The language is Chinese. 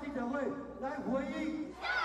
记者会来回应。